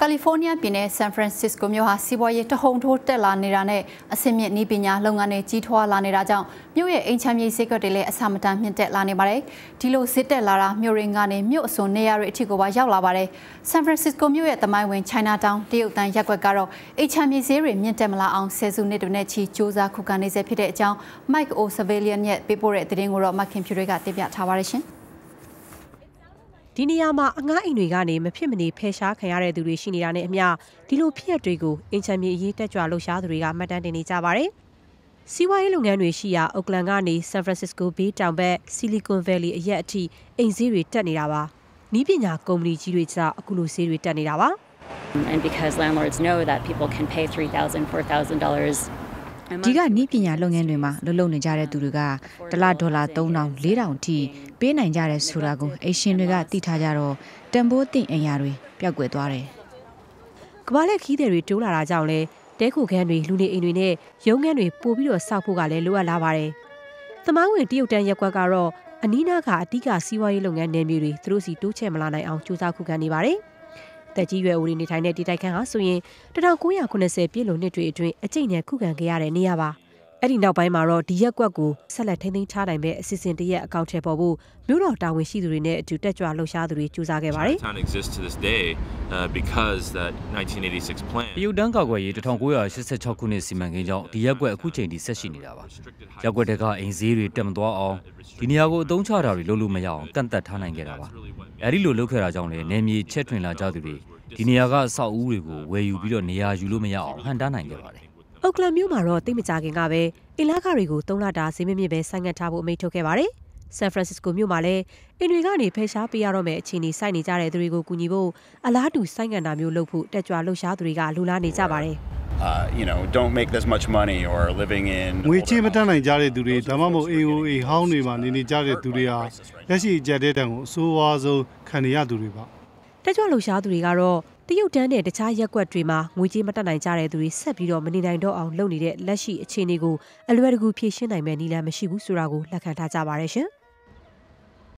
ကာလီဖိုးနီးယားပြည်နယ်ဆန်ဖရန်စစ္စကိုမြို့ဟာစီးပွားရေးတဟုန်ထိုးတက်လာနေတာနဲ့အဆင့်မြင့်နည်းပညာလုပ်ငန်းတွေကြီးထွားလာနေတာကြောင့်မြို့ရဲ့အိမ်ချမ်းမြေဈေးကွက်တွေလည်းအဆမတန်မြင့်တက်လာနေပါတယ်။ဒီလိုဈေးတက်လာတာမြို့ရင်းကနေမြို့အစွန်နေရာတွေအထိကိုပါရောက်လာပါတယ်။ဆန်ဖရန်စစ္စကိုမြို့ရဲ့တမိုင်းဝင် Chinatown တရုတ်တန်ရက်ကွက်ကတော့အိမ်ချမ်းမြေဈေးတွေမြင့်တက်မလာအောင်ဆယ်စုနှစ်တွေနဲ့ချီစ조사ခုခံနေစေဖြစ်တဲ့အကြောင်း Mike O'Savalian ရဲ့ပေးပို့တဲ့သတင်းကိုတော့မခင်ဖြူတွေကတင်ပြထားပါရရှင်။ ဒီနေရာမှာအငှားအိမ်တွေကနေမဖြစ်မနေဖယ်ရှားခံရတဲ့သူတွေရှိနေတာနဲ့အမျှဒီလိုဖြစ်ရပ်တွေကိုအင်ချမ်းမြေအရေးတက်ကြွလှုပ်ရှားသူတွေကမှတ်တမ်းတင်နေကြပါတယ်။စီးပွားရေးလုပ်ငန်းတွေရှိရာအိုကလန်ကနေဆန်ဖရန်စစ္စကိုဘေးတောင်ဘက်ဆီလီကွန်ဗယ်လီအရက်အထိအိမ်ဈေးတွေတက်နေတာပါ။နီးပညာကုမ္ပဏီကြီးတွေကြောင့်အခုလိုဈေးတွေတက်နေတာပါ။ And because landlords know that people can pay $3,000, $4,000 ဒီကနီးပညာလုပ်ငန်းတွေမှာလှုပ်လှုပ်နေကြတဲ့သူတွေကတစ်လဒေါ်လာ3000 4000ထိပေးနိုင်ကြတဲ့ဆိုတာကိုအရှင်တွေကသိထားကြတော့တန်ဖိုးတင်အရာတွေပျောက်ကွယ်သွားတယ်။ကမ္ဘာလက်ခီးတွေတိုးလာတာကြောင့်လဲတဲခုခန်းတွေလူနေအိမ်တွေနဲ့ရုံးခန်းတွေပို့ပြီးတော့စောက်ဖို့ကလည်းလိုအပ်လာပါတယ်။သမိုင်းဝင်တရုတ်တန်းရက်ကွက်ကတော့အနီးနားကအဓိကစီးပွားရေးလုပ်ငန်းနယ်မြေတွေသူတို့စီတိုးချဲ့မလာနိုင်အောင်ကြိုးစားခုခံနေပါတယ်။ တက်ကြီးရွယ်ဦးတွေနေထိုင်တဲ့ဒီတိုက်ခန်းဟာဆိုရင်1990ပြည့်လွန်နှစ်တွေအတွင်းအကျိတ်နဲ့ခုခံခဲ့ရတဲ့နေရာပါအဲ့ဒီနောက်ပိုင်းမှာတော့ဒီရက်ကွက်ကိုဆက်လက်ထိန်းသိမ်းထားနိုင်မဲ့အစီအစဉ်တရက်အကောင့်ထဲပေါ်ဖို့မြို့တော်တာဝန်ရှိသူတွေနဲ့အတူတက်ကြွလှုပ်ရှားသူတွေကြိုးစားခဲ့ပါတယ်။ because that 1986 plan တရုတ်တန်းကောက်ွယ်ရေး1986ခုနှစ်စီမံကိန်းကြောင့်ဒီရက်ကွက်အခုချိန်ထိဆက်ရှိနေတာပါ။ရက်ကွက်တကအိမ်ဈေးတွေတက်မသွားအောင်ဒီနေရာကိုအသုံးချတာတွေလုပ်လို့မရအောင်ကန့်သတ်ထားနိုင်ခဲ့တာပါ။ အဲဒီလိုလုပ်ခဲ့တာကြောင့်လည်းနယ်မြေချက်ထွင်လာကြသူတွေဒီနေရာကအဆောက်အဦတွေကိုဝယ်ယူပြီးတော့နေရာယူလို့မရအောင်ဟန်တားနိုင်ခဲ့ပါတယ်။အောက်ကလန်မြို့မှာတော့တိတ်မကြခင်ကပဲအင်လာခတွေကိုသုံးလတာဈေးမမြင့်ပဲဆိုင်းငံ့ထားဖို့အမိန့်ထုတ်ခဲ့ပါတယ်။ဆန်ဖရန်စစ္စကိုမြို့မှာလည်းအင်တွေကနေဖယ်ရှားပေးရတော့မယ့်အခြေအနေစိုက်နေကြတဲ့သူတွေကိုကူညီဖို့အလားတူဆိုင်းငံ့တာမျိုးလုပ်ဖို့တက်ကြွလှုပ်ရှားသူတွေကလူလားနေကြပါတယ်။ uh, you know don't make this much money or living in ငွေချေးမတတ်နိုင်ကြတဲ့သူတွေဒါမှမဟုတ် AOA ဟောင်းတွေမှာနေနေကြတဲ့သူတွေဟာလက်ရှိကြက်တဲ့တန်ကိုအဆိုးဝါးဆုံးခံနေရသူတွေပါတက်ကြွလှူရှားသူတွေကတော့တရုတ်တန်းနဲ့တခြားရက်ကွက်တွေမှာငွေကြေးမတက်နိုင်ကြတဲ့သူတွေဆက်ပြီးတော့မနေနိုင်တော့အောင်လုပ်နေတဲ့လက်ရှိအခြေအနေကိုအလွယ်တကူဖြေရှင်းနိုင်မယ့်နည်းလမ်းမရှိဘူးဆိုတာကိုလက်ခံထားကြပါရရှင်